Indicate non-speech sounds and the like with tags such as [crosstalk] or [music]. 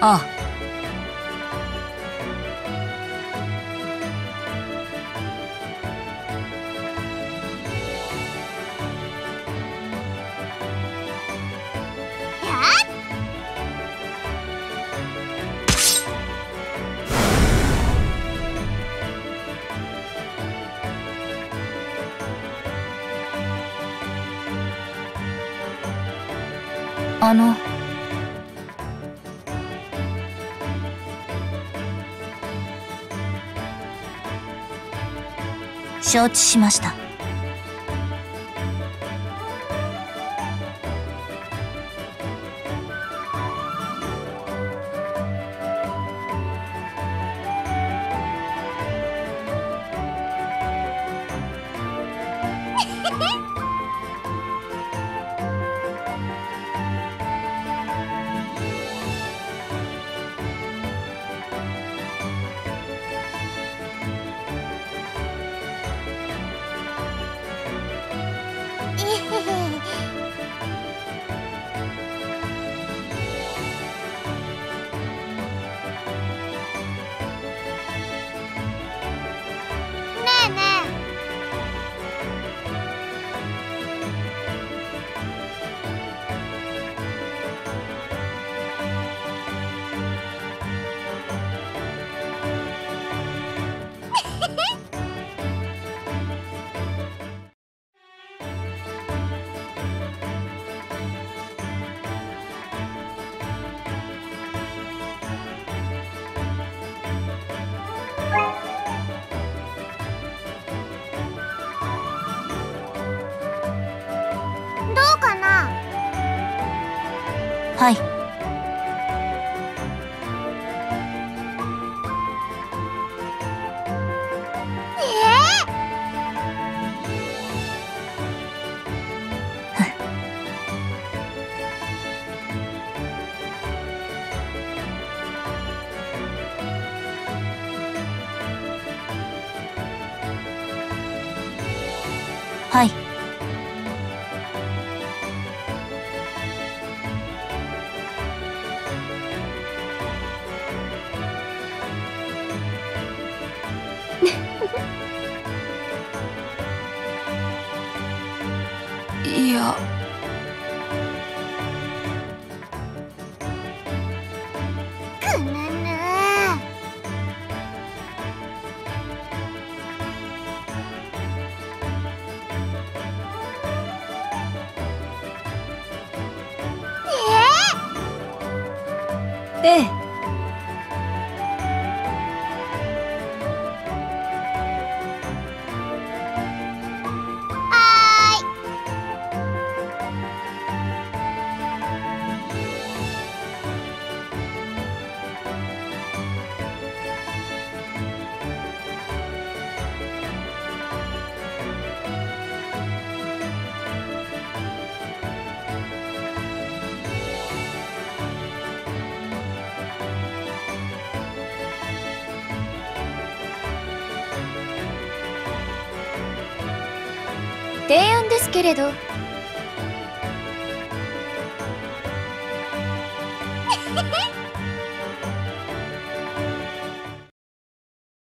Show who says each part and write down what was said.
Speaker 1: あ。ああの。承知しました。Hehehehe [laughs] はい。はい。や。
Speaker 2: くぬぬ。
Speaker 1: ええ
Speaker 2: 提案ですけれど。[laughs]